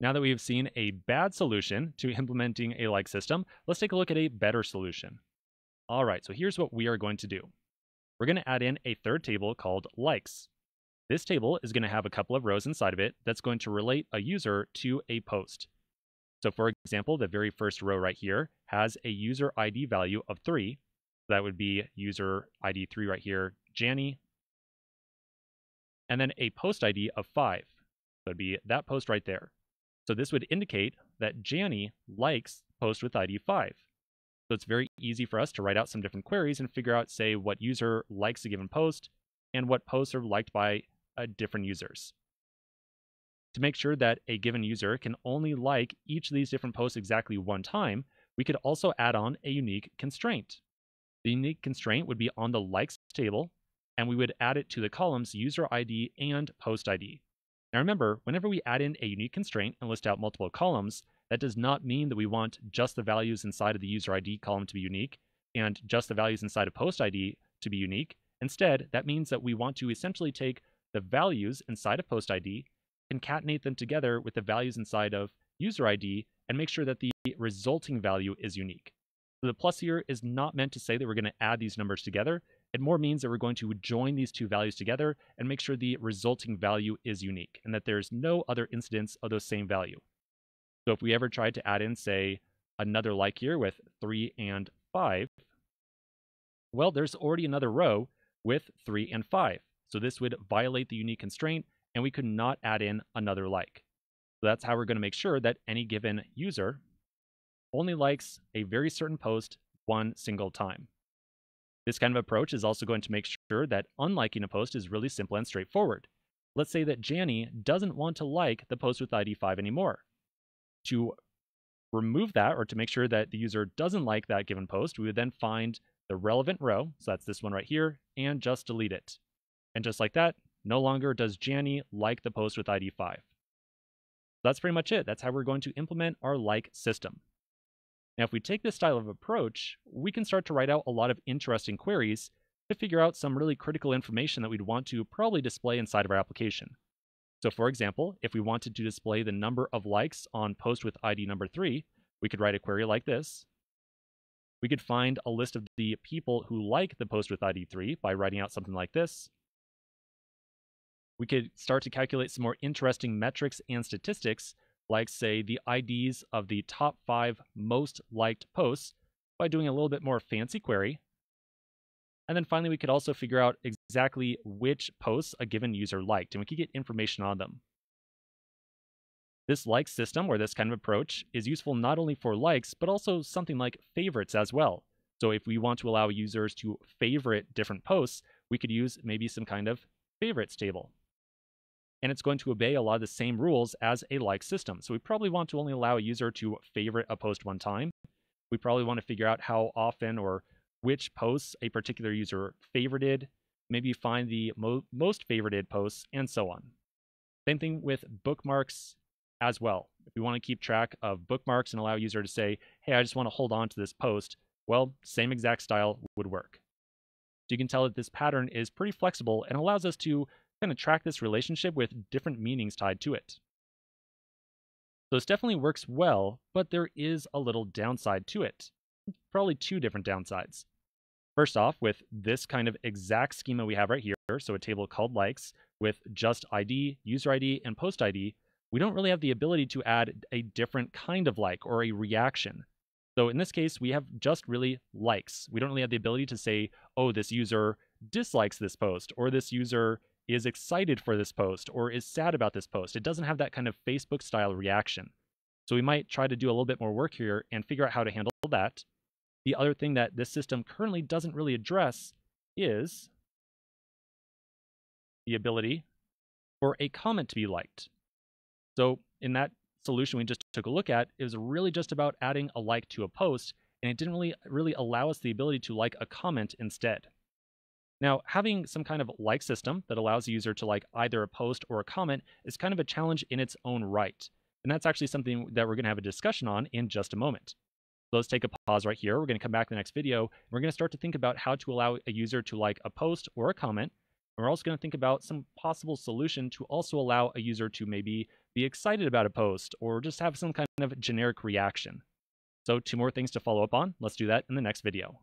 Now that we've seen a bad solution to implementing a like system, let's take a look at a better solution. All right, so here's what we are going to do. We're going to add in a third table called likes. This table is going to have a couple of rows inside of it that's going to relate a user to a post. So for example, the very first row right here has a user ID value of 3. That would be user ID 3 right here, Janny. And then a post ID of 5. So it'd be that post right there. So this would indicate that Janny likes post with ID 5. So it's very easy for us to write out some different queries and figure out, say, what user likes a given post and what posts are liked by uh, different users. To make sure that a given user can only like each of these different posts exactly one time, we could also add on a unique constraint. The unique constraint would be on the likes table, and we would add it to the columns user ID and post ID. Now remember, whenever we add in a unique constraint and list out multiple columns, that does not mean that we want just the values inside of the user ID column to be unique and just the values inside of post ID to be unique. Instead, that means that we want to essentially take the values inside of post ID concatenate them together with the values inside of user ID and make sure that the resulting value is unique. So the plus here is not meant to say that we're going to add these numbers together. It more means that we're going to join these two values together and make sure the resulting value is unique and that there's no other incidence of those same value. So if we ever tried to add in, say, another like here with 3 and 5, well, there's already another row with 3 and 5. So this would violate the unique constraint and we could not add in another like. So that's how we're going to make sure that any given user only likes a very certain post one single time. This kind of approach is also going to make sure that unliking a post is really simple and straightforward. Let's say that Janny doesn't want to like the post with ID 5 anymore. To remove that or to make sure that the user doesn't like that given post, we would then find the relevant row, so that's this one right here, and just delete it. And just like that, no longer does Janny like the post with ID 5. That's pretty much it. That's how we're going to implement our like system. Now, if we take this style of approach, we can start to write out a lot of interesting queries to figure out some really critical information that we'd want to probably display inside of our application. So for example, if we wanted to display the number of likes on post with ID number 3, we could write a query like this. We could find a list of the people who like the post with ID 3 by writing out something like this we could start to calculate some more interesting metrics and statistics, like, say, the IDs of the top five most liked posts by doing a little bit more fancy query. And then finally, we could also figure out exactly which posts a given user liked, and we could get information on them. This like system, or this kind of approach, is useful not only for likes, but also something like favorites as well. So if we want to allow users to favorite different posts, we could use maybe some kind of favorites table and it's going to obey a lot of the same rules as a like system. So we probably want to only allow a user to favorite a post one time. We probably want to figure out how often or which posts a particular user favorited, maybe find the mo most favorited posts, and so on. Same thing with bookmarks as well. If we want to keep track of bookmarks and allow a user to say, hey, I just want to hold on to this post, well, same exact style would work. So you can tell that this pattern is pretty flexible and allows us to kind of track this relationship with different meanings tied to it. So this definitely works well, but there is a little downside to it. Probably two different downsides. First off, with this kind of exact schema we have right here, so a table called likes with just ID, user ID, and post ID, we don't really have the ability to add a different kind of like or a reaction. So in this case, we have just really likes. We don't really have the ability to say, oh, this user dislikes this post, or this user is excited for this post or is sad about this post. It doesn't have that kind of Facebook style reaction. So we might try to do a little bit more work here and figure out how to handle that. The other thing that this system currently doesn't really address is the ability for a comment to be liked. So in that solution we just took a look at, it was really just about adding a like to a post, and it didn't really really allow us the ability to like a comment instead. Now, having some kind of like system that allows the user to like either a post or a comment is kind of a challenge in its own right. And that's actually something that we're going to have a discussion on in just a moment. Let's take a pause right here. We're going to come back in the next video. And we're going to start to think about how to allow a user to like a post or a comment And we're also going to think about some possible solution to also allow a user to maybe be excited about a post or just have some kind of generic reaction. So two more things to follow up on. Let's do that in the next video.